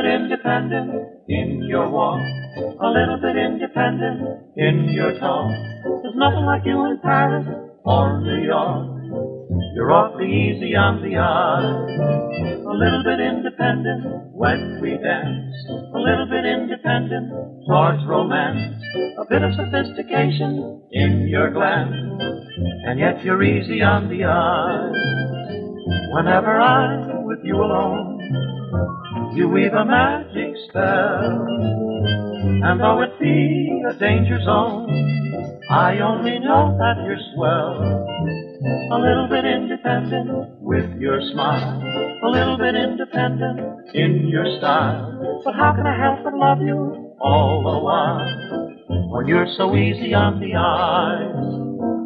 bit independent in your walk, a little bit independent in your talk. There's nothing like you in Paris or New York. You're awfully easy on the eye. A little bit independent when we dance. A little bit independent towards romance. A bit of sophistication in your glance. And yet you're easy on the eye. Whenever I'm with you alone, you weave a magic spell. And though it be a danger zone, I only know that you're swell. A little bit independent with your smile. A little bit independent in your style. But how can I help but love you all the while? When you're so easy on the eyes.